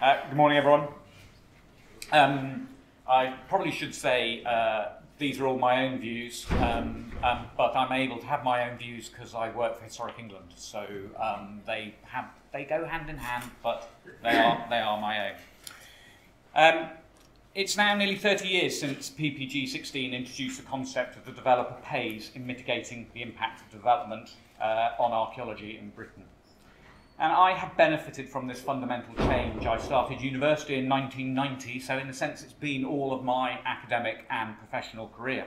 Uh, good morning, everyone. Um, I probably should say uh, these are all my own views, um, um, but I'm able to have my own views because I work for Historic England, so um, they have they go hand in hand, but they are they are my own. Um, it's now nearly 30 years since PPG 16 introduced the concept of the developer pays in mitigating the impact of development uh, on archaeology in Britain. And I have benefited from this fundamental change. I started university in 1990, so in a sense it's been all of my academic and professional career.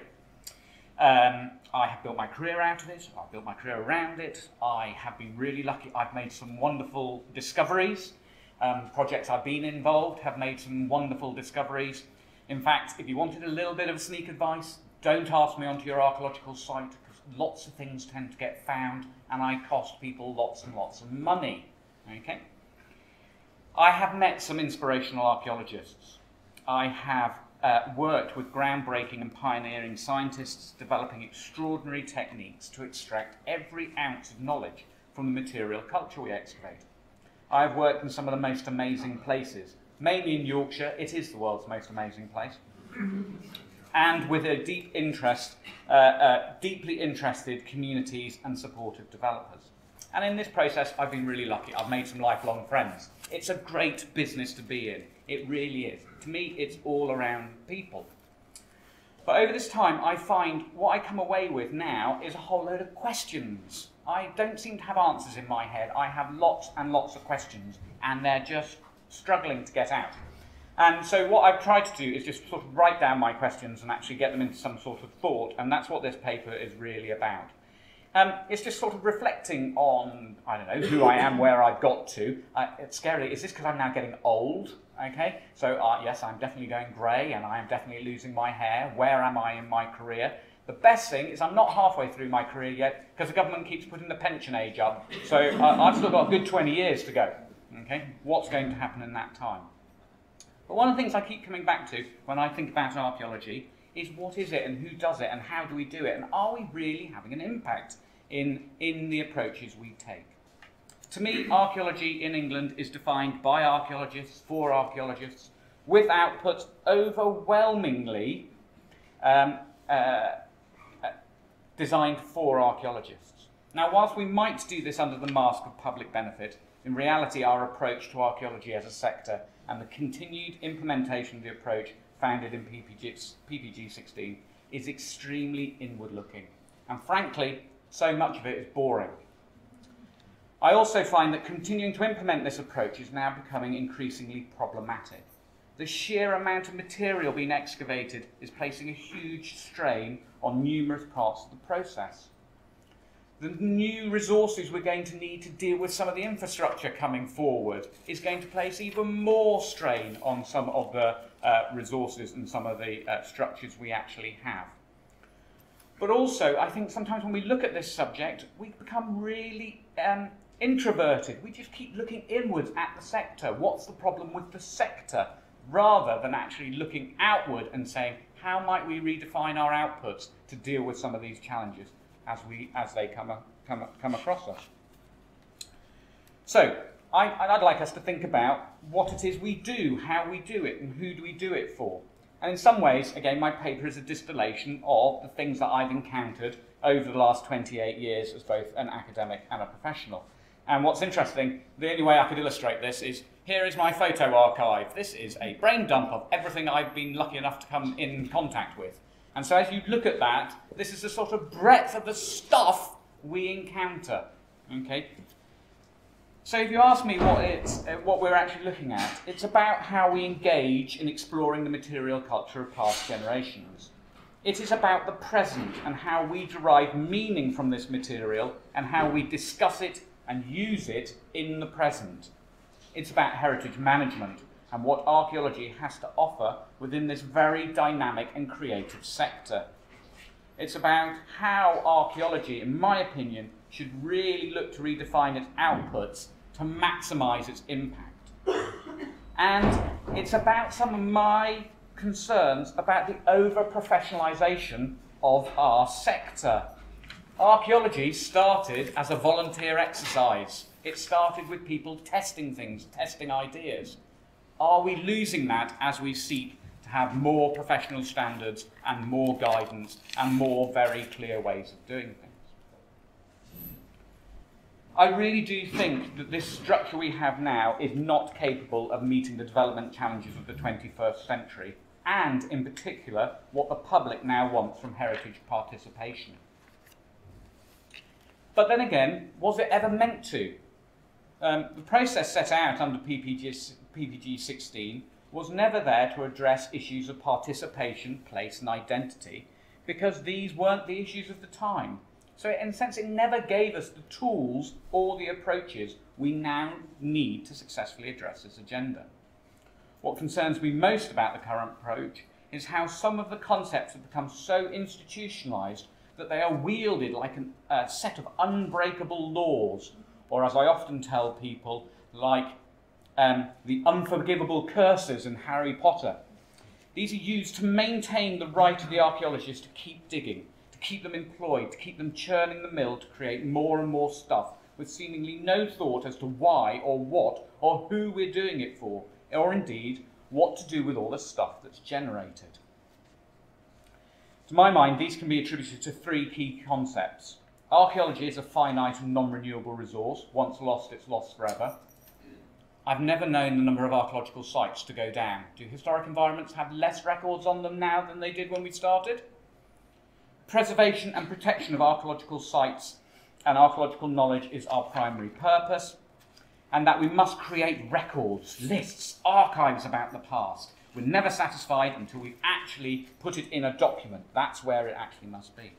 Um, I have built my career out of it, I've built my career around it, I have been really lucky, I've made some wonderful discoveries. Um, projects I've been involved have made some wonderful discoveries. In fact, if you wanted a little bit of sneak advice, don't ask me onto your archaeological site lots of things tend to get found and I cost people lots and lots of money. Okay? I have met some inspirational archaeologists. I have uh, worked with groundbreaking and pioneering scientists developing extraordinary techniques to extract every ounce of knowledge from the material culture we excavate. I've worked in some of the most amazing places, mainly in Yorkshire. It is the world's most amazing place. And with a deep interest, uh, uh, deeply interested communities and supportive developers. And in this process, I've been really lucky. I've made some lifelong friends. It's a great business to be in. It really is. To me, it's all around people. But over this time, I find what I come away with now is a whole load of questions. I don't seem to have answers in my head. I have lots and lots of questions, and they're just struggling to get out. And so what I've tried to do is just sort of write down my questions and actually get them into some sort of thought, and that's what this paper is really about. Um, it's just sort of reflecting on, I don't know, who I am, where I've got to. Uh, it's scary. Is this because I'm now getting old? Okay, so uh, yes, I'm definitely going grey and I am definitely losing my hair. Where am I in my career? The best thing is I'm not halfway through my career yet because the government keeps putting the pension age up. So uh, I've still got a good 20 years to go. Okay, what's going to happen in that time? But one of the things I keep coming back to when I think about archaeology is what is it and who does it and how do we do it and are we really having an impact in, in the approaches we take? To me, archaeology in England is defined by archaeologists, for archaeologists, with outputs overwhelmingly um, uh, designed for archaeologists. Now, whilst we might do this under the mask of public benefit, in reality, our approach to archaeology as a sector and the continued implementation of the approach founded in PPG, PPG 16 is extremely inward looking. And frankly, so much of it is boring. I also find that continuing to implement this approach is now becoming increasingly problematic. The sheer amount of material being excavated is placing a huge strain on numerous parts of the process. The new resources we're going to need to deal with some of the infrastructure coming forward is going to place even more strain on some of the uh, resources and some of the uh, structures we actually have. But also, I think sometimes when we look at this subject, we become really um, introverted. We just keep looking inwards at the sector. What's the problem with the sector? rather than actually looking outward and saying, how might we redefine our outputs to deal with some of these challenges as, we, as they come, come, come across us? So, I, would like us to think about what it is we do, how we do it, and who do we do it for. And in some ways, again, my paper is a distillation of the things that I've encountered over the last 28 years as both an academic and a professional. And what's interesting, the only way I could illustrate this is here is my photo archive. This is a brain dump of everything I've been lucky enough to come in contact with. And so as you look at that, this is the sort of breadth of the stuff we encounter. Okay? So if you ask me what, it's, uh, what we're actually looking at, it's about how we engage in exploring the material culture of past generations. It is about the present and how we derive meaning from this material and how we discuss it and use it in the present. It's about heritage management and what archaeology has to offer within this very dynamic and creative sector. It's about how archaeology, in my opinion, should really look to redefine its outputs to maximise its impact. And it's about some of my concerns about the over professionalisation of our sector. Archaeology started as a volunteer exercise. It started with people testing things, testing ideas. Are we losing that as we seek to have more professional standards and more guidance and more very clear ways of doing things? I really do think that this structure we have now is not capable of meeting the development challenges of the 21st century, and in particular, what the public now wants from heritage participation. But then again, was it ever meant to? Um, the process set out under PPG, PPG 16 was never there to address issues of participation, place, and identity, because these weren't the issues of the time. So, in a sense, it never gave us the tools or the approaches we now need to successfully address this agenda. What concerns me most about the current approach is how some of the concepts have become so institutionalized that they are wielded like an, a set of unbreakable laws, or as I often tell people, like um, the unforgivable curses in Harry Potter. These are used to maintain the right of the archaeologists to keep digging, to keep them employed, to keep them churning the mill to create more and more stuff with seemingly no thought as to why or what or who we're doing it for, or indeed what to do with all the stuff that's generated. To my mind, these can be attributed to three key concepts. Archaeology is a finite and non renewable resource. Once lost, it's lost forever. I've never known the number of archaeological sites to go down. Do historic environments have less records on them now than they did when we started? Preservation and protection of archaeological sites and archaeological knowledge is our primary purpose, and that we must create records, lists, archives about the past we're never satisfied until we've actually put it in a document. That's where it actually must be.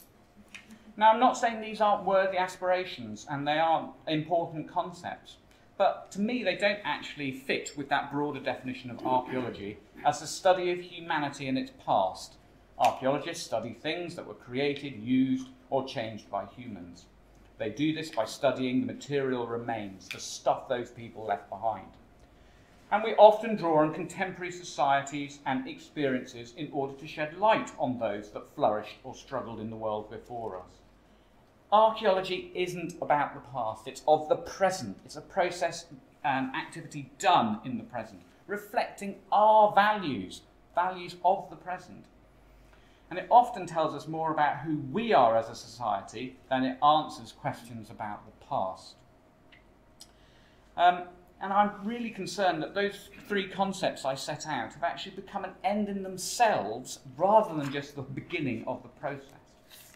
Now, I'm not saying these aren't worthy aspirations and they aren't important concepts, but to me, they don't actually fit with that broader definition of archaeology as the study of humanity and its past. Archaeologists study things that were created, used, or changed by humans. They do this by studying the material remains, the stuff those people left behind and we often draw on contemporary societies and experiences in order to shed light on those that flourished or struggled in the world before us. Archaeology isn't about the past, it's of the present. It's a process and activity done in the present, reflecting our values, values of the present. And it often tells us more about who we are as a society than it answers questions about the past. Um, and I'm really concerned that those three concepts I set out have actually become an end in themselves rather than just the beginning of the process.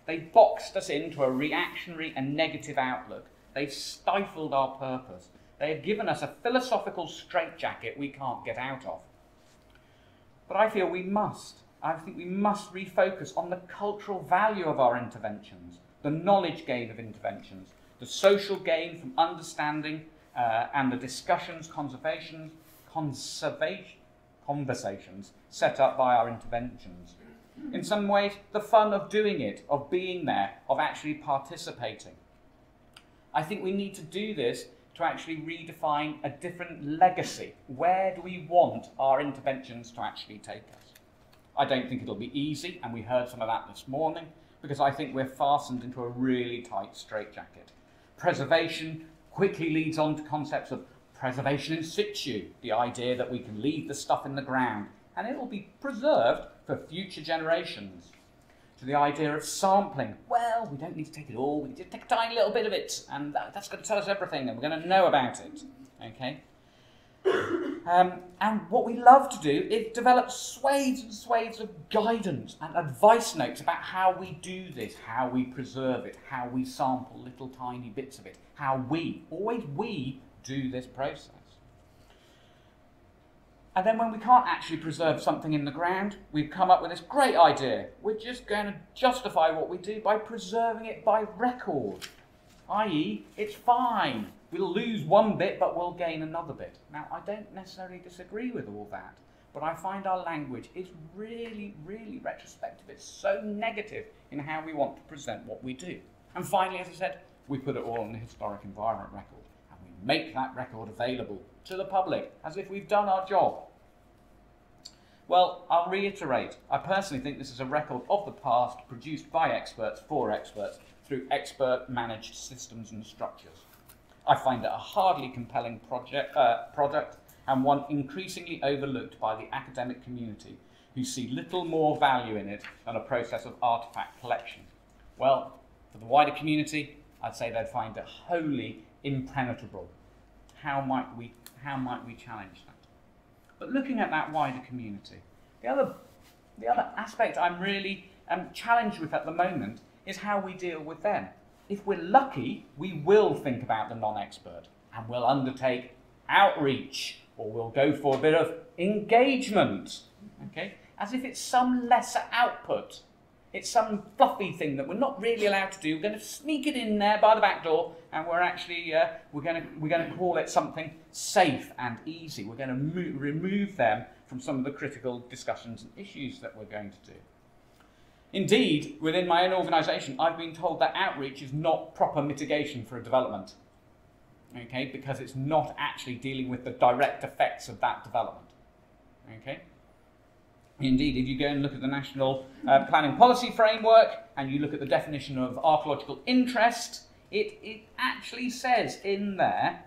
They boxed us into a reactionary and negative outlook. They've stifled our purpose. They have given us a philosophical straitjacket we can't get out of. But I feel we must. I think we must refocus on the cultural value of our interventions, the knowledge gain of interventions, the social gain from understanding uh, and the discussions, conservation, conversations set up by our interventions. In some ways, the fun of doing it, of being there, of actually participating. I think we need to do this to actually redefine a different legacy. Where do we want our interventions to actually take us? I don't think it'll be easy, and we heard some of that this morning, because I think we're fastened into a really tight straitjacket. Preservation, quickly leads on to concepts of preservation in situ, the idea that we can leave the stuff in the ground and it will be preserved for future generations. To the idea of sampling, well, we don't need to take it all, we to take a tiny little bit of it, and that, that's going to tell us everything, and we're going to know about it. Okay? Um, and what we love to do is develop swathes and swathes of guidance and advice notes about how we do this, how we preserve it, how we sample little tiny bits of it, how we, always we, do this process. And then when we can't actually preserve something in the ground, we've come up with this great idea. We're just going to justify what we do by preserving it by record, i.e., it's fine. We'll lose one bit, but we'll gain another bit. Now, I don't necessarily disagree with all that, but I find our language is really, really retrospective. It's so negative in how we want to present what we do. And finally, as I said, we put it all on the historic environment record, and we make that record available to the public as if we've done our job. Well, I'll reiterate, I personally think this is a record of the past produced by experts for experts through expert managed systems and structures. I find it a hardly compelling project, uh, product, and one increasingly overlooked by the academic community, who see little more value in it than a process of artefact collection. Well, for the wider community, I'd say they'd find it wholly impenetrable. How might we, how might we challenge that? But looking at that wider community, the other, the other aspect I'm really um, challenged with at the moment is how we deal with them. If we're lucky, we will think about the non-expert and we'll undertake outreach or we'll go for a bit of engagement, okay? As if it's some lesser output. It's some fluffy thing that we're not really allowed to do. We're going to sneak it in there by the back door, and we're actually uh, we're going to we're going to call it something safe and easy. We're going to mo- remove them from some of the critical discussions and issues that we're going to do. Indeed, within my own organisation, I've been told that outreach is not proper mitigation for a development. Okay, because it's not actually dealing with the direct effects of that development. Okay. Indeed, if you go and look at the National uh, Planning Policy Framework and you look at the definition of archaeological interest, it, it actually says in there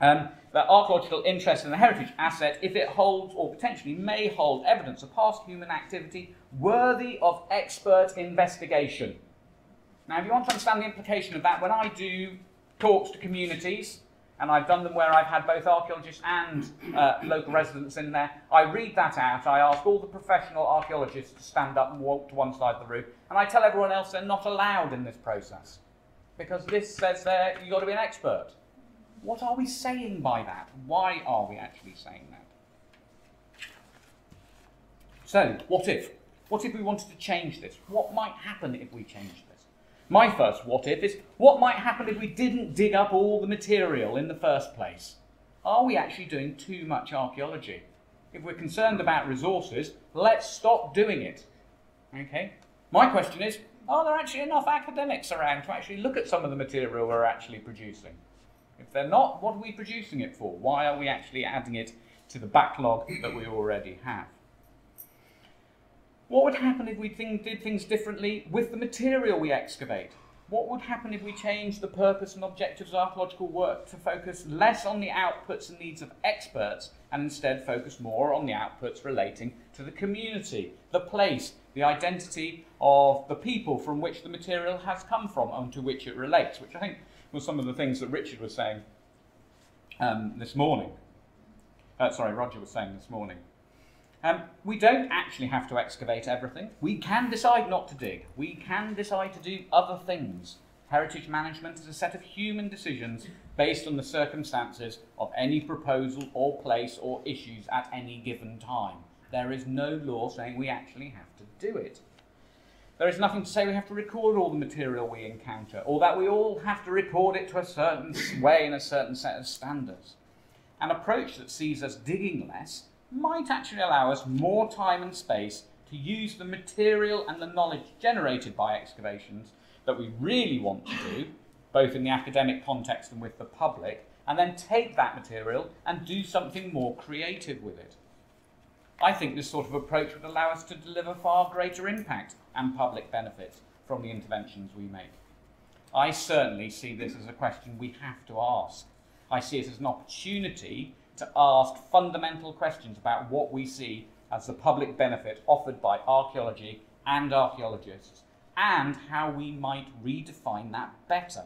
um, that archaeological interest in a heritage asset, if it holds or potentially may hold evidence of past human activity worthy of expert investigation. Now, if you want to understand the implication of that, when I do talks to communities, and I've done them where I've had both archaeologists and uh, local residents in there. I read that out. I ask all the professional archaeologists to stand up and walk to one side of the room, and I tell everyone else they're not allowed in this process because this says there you've got to be an expert. What are we saying by that? Why are we actually saying that? So, what if? What if we wanted to change this? What might happen if we changed this? My first what if is what might happen if we didn't dig up all the material in the first place? Are we actually doing too much archaeology? If we're concerned about resources, let's stop doing it. Okay? My question is are there actually enough academics around to actually look at some of the material we're actually producing? If they're not, what are we producing it for? Why are we actually adding it to the backlog that we already have? What would happen if we think, did things differently with the material we excavate? What would happen if we changed the purpose and objectives of archaeological work to focus less on the outputs and needs of experts and instead focus more on the outputs relating to the community, the place, the identity of the people from which the material has come from and to which it relates, which I think was some of the things that Richard was saying um, this morning. Uh, sorry, Roger was saying this morning. Um, we don't actually have to excavate everything. We can decide not to dig. We can decide to do other things. Heritage management is a set of human decisions based on the circumstances of any proposal or place or issues at any given time. There is no law saying we actually have to do it. There is nothing to say we have to record all the material we encounter, or that we all have to record it to a certain way in a certain set of standards. An approach that sees us digging less might actually allow us more time and space to use the material and the knowledge generated by excavations that we really want to do, both in the academic context and with the public, and then take that material and do something more creative with it. I think this sort of approach would allow us to deliver far greater impact and public benefits from the interventions we make. I certainly see this as a question we have to ask. I see it as an opportunity to ask fundamental questions about what we see as the public benefit offered by archaeology and archaeologists, and how we might redefine that better.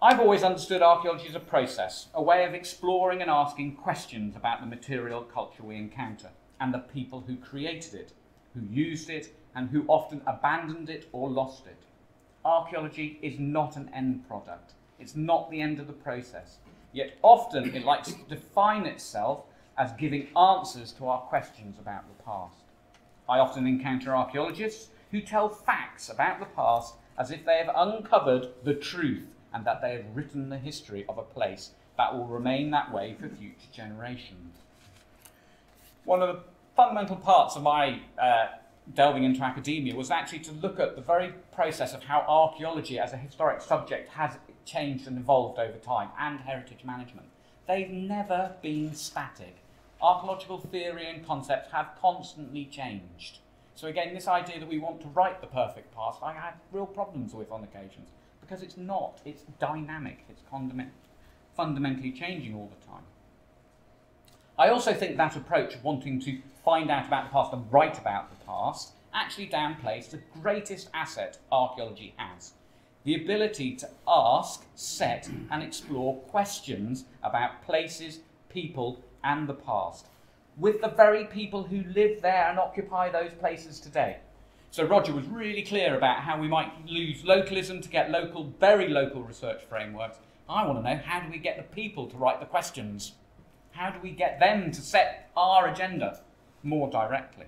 I've always understood archaeology as a process, a way of exploring and asking questions about the material culture we encounter and the people who created it, who used it, and who often abandoned it or lost it. Archaeology is not an end product. It's not the end of the process. Yet often it likes to define itself as giving answers to our questions about the past. I often encounter archaeologists who tell facts about the past as if they have uncovered the truth and that they have written the history of a place that will remain that way for future generations. One of the fundamental parts of my uh, delving into academia was actually to look at the very process of how archaeology as a historic subject has changed and evolved over time, and heritage management. They've never been static. Archaeological theory and concepts have constantly changed. So again, this idea that we want to write the perfect past, I have real problems with on occasions. because it's not. It's dynamic. It's fundamentally changing all the time. I also think that approach of wanting to find out about the past and write about the past actually downplays the greatest asset archaeology has the ability to ask, set, and explore questions about places, people, and the past with the very people who live there and occupy those places today. So Roger was really clear about how we might lose localism to get local, very local research frameworks. I want to know how do we get the people to write the questions? How do we get them to set our agenda more directly?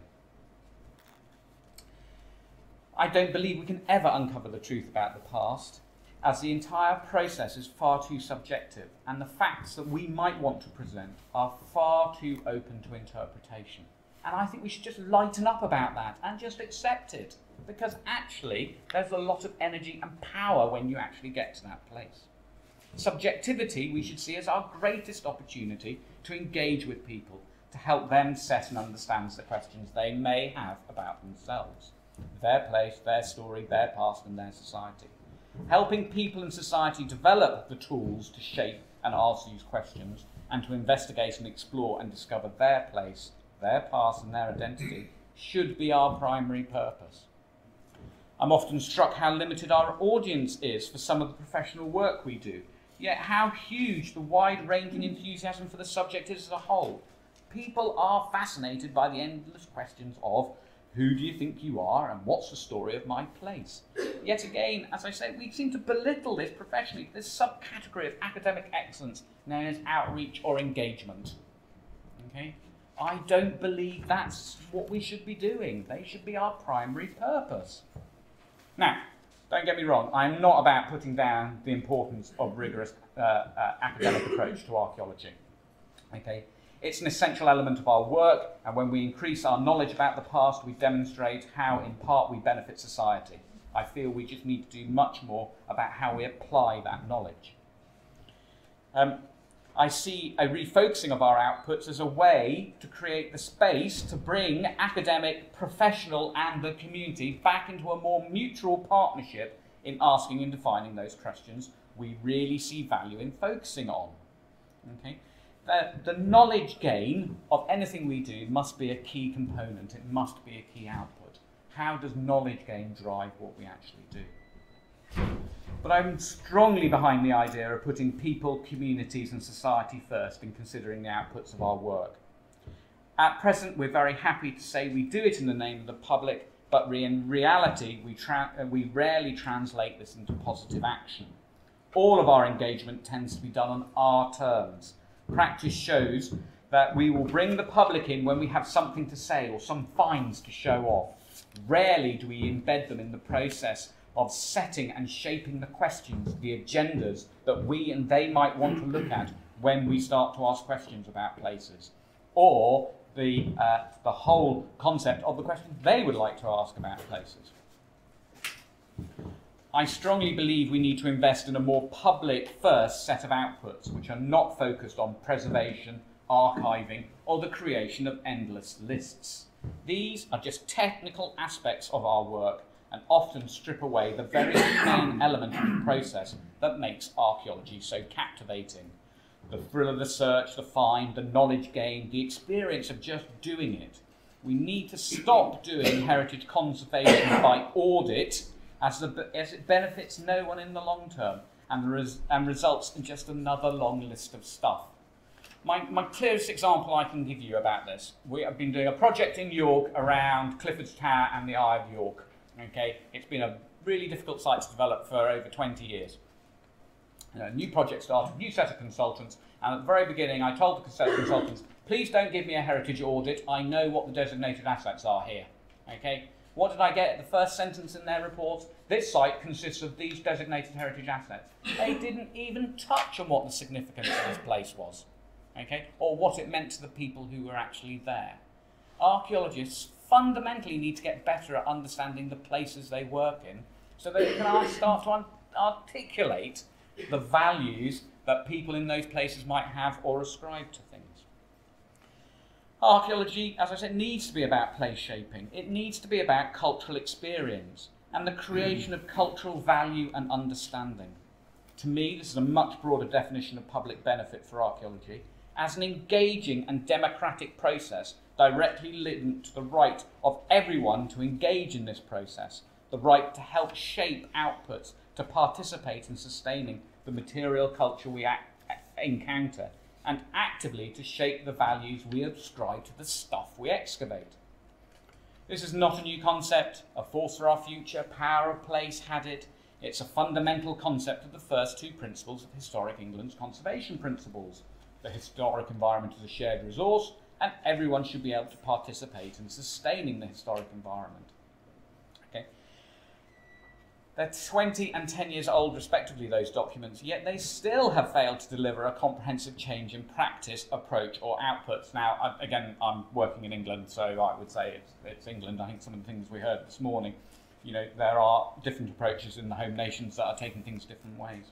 I don't believe we can ever uncover the truth about the past, as the entire process is far too subjective, and the facts that we might want to present are far too open to interpretation. And I think we should just lighten up about that and just accept it, because actually there's a lot of energy and power when you actually get to that place. Subjectivity we should see as our greatest opportunity to engage with people, to help them set and understand the questions they may have about themselves, their place, their story, their past, and their society. Helping people and society develop the tools to shape and ask these questions and to investigate and explore and discover their place, their past, and their identity should be our primary purpose. I'm often struck how limited our audience is for some of the professional work we do, yet how huge the wide ranging enthusiasm for the subject is as a whole. People are fascinated by the endless questions of who do you think you are and what's the story of my place? Yet again, as I say, we seem to belittle this professionally, this subcategory of academic excellence known as outreach or engagement. Okay? I don't believe that's what we should be doing. They should be our primary purpose. Now, don't get me wrong, I'm not about putting down the importance of rigorous uh, uh, academic approach to archaeology. Okay? It's an essential element of our work, and when we increase our knowledge about the past, we demonstrate how, in part, we benefit society. I feel we just need to do much more about how we apply that knowledge. Um, I see a refocusing of our outputs as a way to create the space to bring academic, professional, and the community back into a more mutual partnership in asking and defining those questions we really see value in focusing on. Okay? The, the knowledge gain of anything we do must be a key component, it must be a key output. How does knowledge gain drive what we actually do? But I'm strongly behind the idea of putting people, communities, and society first in considering the outputs of our work. At present, we're very happy to say we do it in the name of the public, but in reality, we, uh, we rarely translate this into positive action. All of our engagement tends to be done on our terms. Practice shows that we will bring the public in when we have something to say or some finds to show off. Rarely do we embed them in the process of setting and shaping the questions, the agendas that we and they might want to look at when we start to ask questions about places, or the, uh, the whole concept of the questions they would like to ask about places. I strongly believe we need to invest in a more public first set of outputs, which are not focused on preservation, archiving, or the creation of endless lists. These are just technical aspects of our work and often strip away the very main element of the process that makes archaeology so captivating. The thrill of the search, the find, the knowledge gained, the experience of just doing it. We need to stop doing heritage conservation by audit as, the, as it benefits no one in the long term and, res, and results in just another long list of stuff. My, my clearest example I can give you about this, we have been doing a project in York around Clifford's Tower and the Eye of York. Okay, it's been a really difficult site to develop for over 20 years. A new project started, new set of consultants, and at the very beginning I told the set of consultants, please don't give me a heritage audit, I know what the designated assets are here. Okay, what did I get? At the first sentence in their report, this site consists of these designated heritage assets. They didn't even touch on what the significance of this place was, okay, or what it meant to the people who were actually there. Archaeologists fundamentally need to get better at understanding the places they work in so they can start to articulate the values that people in those places might have or ascribe to things. Archaeology, as I said, needs to be about place shaping. It needs to be about cultural experience. and the creation of cultural value and understanding. To me, this is a much broader definition of public benefit for archaeology as an engaging and democratic process directly linked to the right of everyone to engage in this process, the right to help shape outputs, to participate in sustaining the material culture we encounter, and actively to shape the values we ascribe to the stuff we excavate. This is not a new concept. A force for our future, power of place had it. It's a fundamental concept of the first two principles of historic England's conservation principles. The historic environment is a shared resource, and everyone should be able to participate in sustaining the historic environment. They're 20 and 10 years old, respectively, those documents, yet they still have failed to deliver a comprehensive change in practice, approach, or outputs. Now, again, I'm working in England, so I would say it's, it's England. I think some of the things we heard this morning, you know, there are different approaches in the home nations that are taking things different ways.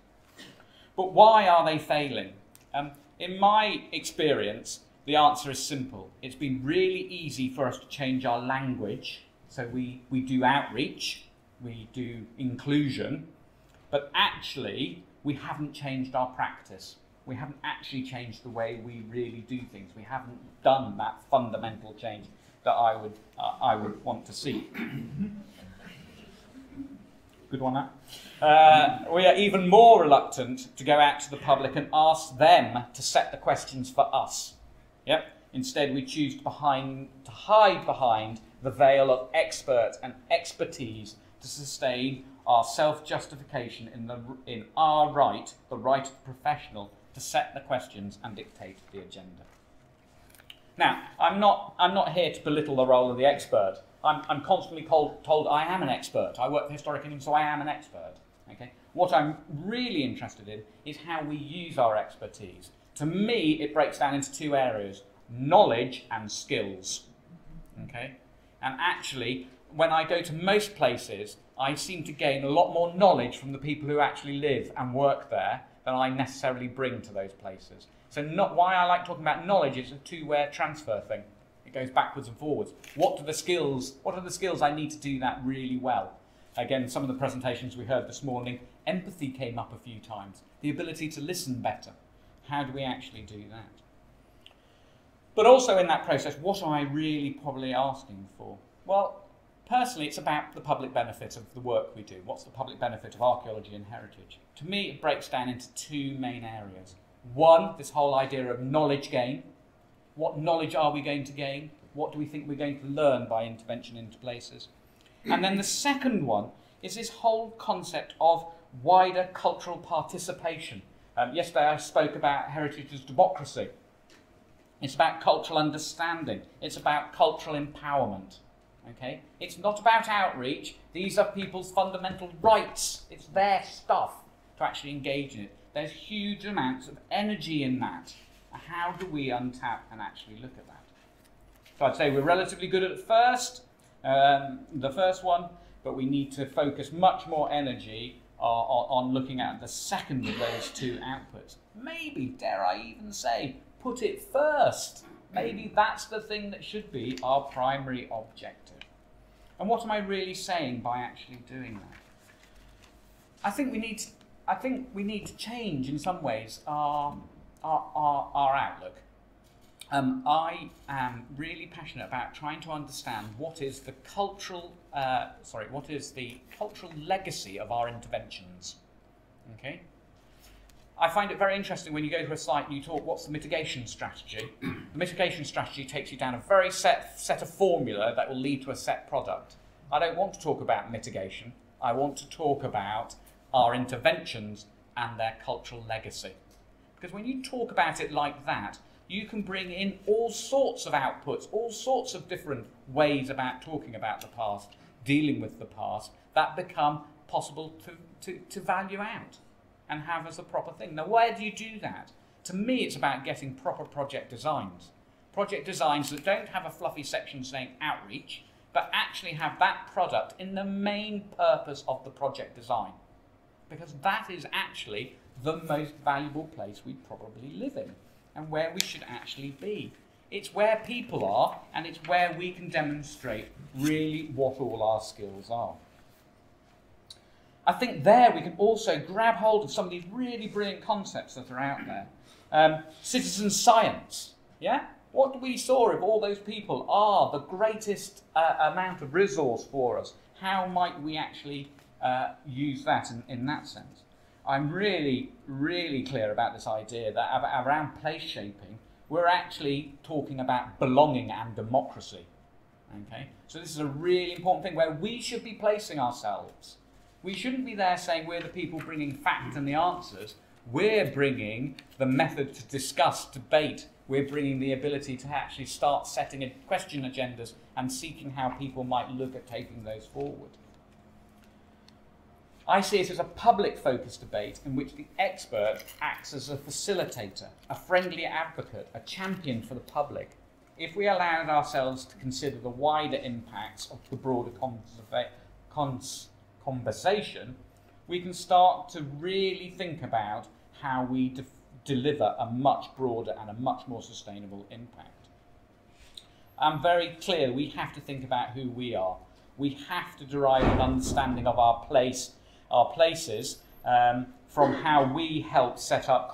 But why are they failing? Um, in my experience, the answer is simple. It's been really easy for us to change our language. So we, we do outreach, we do inclusion, but actually we haven't changed our practice. We haven't actually changed the way we really do things. We haven't done that fundamental change that I would, uh, I would want to see. Good one, that. Uh, we are even more reluctant to go out to the public and ask them to set the questions for us. Yep. Instead, we choose to, behind, to hide behind the veil of expert and expertise to sustain our self-justification in, the, in our right, the right of the professional, to set the questions and dictate the agenda. Now, I'm not, I'm not here to belittle the role of the expert. I'm, I'm constantly told, told I am an expert. I work for Historic England, so I am an expert. Okay? What I'm really interested in is how we use our expertise. To me, it breaks down into two areas, knowledge and skills. Okay? And actually, when I go to most places, I seem to gain a lot more knowledge from the people who actually live and work there than I necessarily bring to those places. So not why I like talking about knowledge is a two-way transfer thing. It goes backwards and forwards. What are the skills? What are the skills I need to do that really well? Again, some of the presentations we heard this morning, empathy came up a few times. The ability to listen better. How do we actually do that? But also in that process, what am I really probably asking for? Well, Personally, it's about the public benefit of the work we do. What's the public benefit of archaeology and heritage? To me, it breaks down into two main areas. One, this whole idea of knowledge gain. What knowledge are we going to gain? What do we think we're going to learn by intervention into places? And then the second one is this whole concept of wider cultural participation. Um, yesterday I spoke about heritage as democracy. It's about cultural understanding. It's about cultural empowerment. Okay? It's not about outreach. These are people's fundamental rights. It's their stuff to actually engage in it. There's huge amounts of energy in that. How do we untap and actually look at that? So I'd say we're relatively good at first, um, the first one, but we need to focus much more energy uh, on looking at the second of those two outputs. Maybe, dare I even say, put it first. Maybe that's the thing that should be our primary objective. And what am I really saying by actually doing that? I think we need to, I think we need to change in some ways our, our, our, our outlook. Um, I am really passionate about trying to understand what is the cultural, uh, sorry, what is the cultural legacy of our interventions. Okay, I find it very interesting when you go to a site and you talk, what's the mitigation strategy? the mitigation strategy takes you down a very set, set of formula that will lead to a set product. I don't want to talk about mitigation. I want to talk about our interventions and their cultural legacy. Because when you talk about it like that, you can bring in all sorts of outputs, all sorts of different ways about talking about the past, dealing with the past, that become possible to, to, to value out and have as a proper thing. Now, where do you do that? To me, it's about getting proper project designs. Project designs that don't have a fluffy section saying outreach, but actually have that product in the main purpose of the project design. Because that is actually the most valuable place we probably live in and where we should actually be. It's where people are and it's where we can demonstrate really what all our skills are. I think there we can also grab hold of some of these really brilliant concepts that are out there. Um, citizen science, yeah? What we saw if all those people are the greatest uh, amount of resource for us? How might we actually uh, use that in, in that sense? I'm really, really clear about this idea that around place shaping, we're actually talking about belonging and democracy. Okay? So this is a really important thing where we should be placing ourselves. We shouldn't be there saying we're the people bringing fact and the answers. We're bringing the method to discuss, debate. We're bringing the ability to actually start setting question agendas and seeking how people might look at taking those forward. I see it as a public focused debate in which the expert acts as a facilitator, a friendly advocate, a champion for the public. If we allowed ourselves to consider the wider impacts of the broader conversation, we can start to really think about how we de deliver a much broader and a much more sustainable impact. I'm very clear we have to think about who we are. We have to derive an understanding of our place our places um, from how we help set up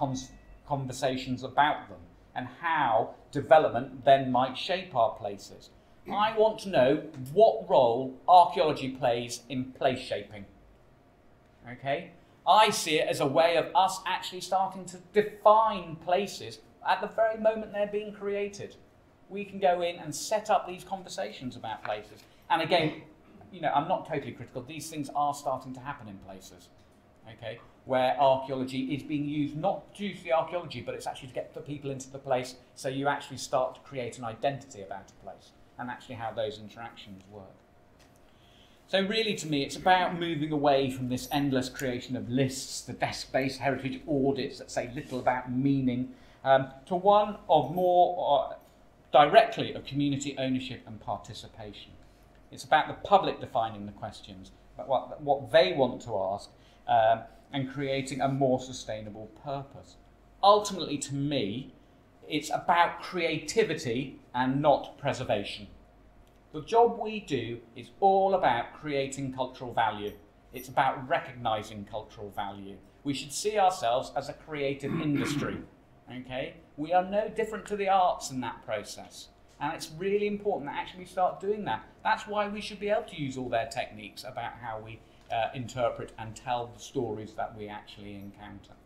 conversations about them and how development then might shape our places. I want to know what role archaeology plays in place shaping. Okay? I see it as a way of us actually starting to define places at the very moment they're being created. We can go in and set up these conversations about places. And again, you know, I'm not totally critical. These things are starting to happen in places, okay, where archaeology is being used not due to the archaeology, but it's actually to get the people into the place so you actually start to create an identity about a place and actually how those interactions work. So really to me, it's about moving away from this endless creation of lists, the desk-based heritage audits that say little about meaning, um, to one of more uh, directly of community ownership and participation. It's about the public defining the questions, about what, what they want to ask, um, and creating a more sustainable purpose. Ultimately, to me, it's about creativity and not preservation. The job we do is all about creating cultural value. It's about recognizing cultural value. We should see ourselves as a creative industry. Okay? We are no different to the arts in that process. And it's really important that actually we start doing that. That's why we should be able to use all their techniques about how we uh, interpret and tell the stories that we actually encounter.